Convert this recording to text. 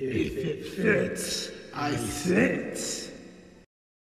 If it fits, I sit.